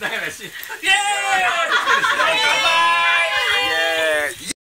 だからしイエーイ！